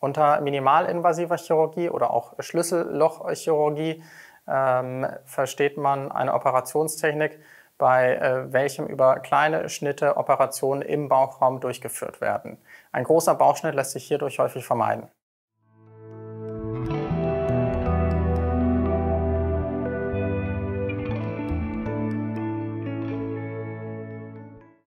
Unter minimalinvasiver Chirurgie oder auch Schlüssellochchirurgie ähm, versteht man eine Operationstechnik, bei äh, welchem über kleine Schnitte Operationen im Bauchraum durchgeführt werden. Ein großer Bauchschnitt lässt sich hierdurch häufig vermeiden.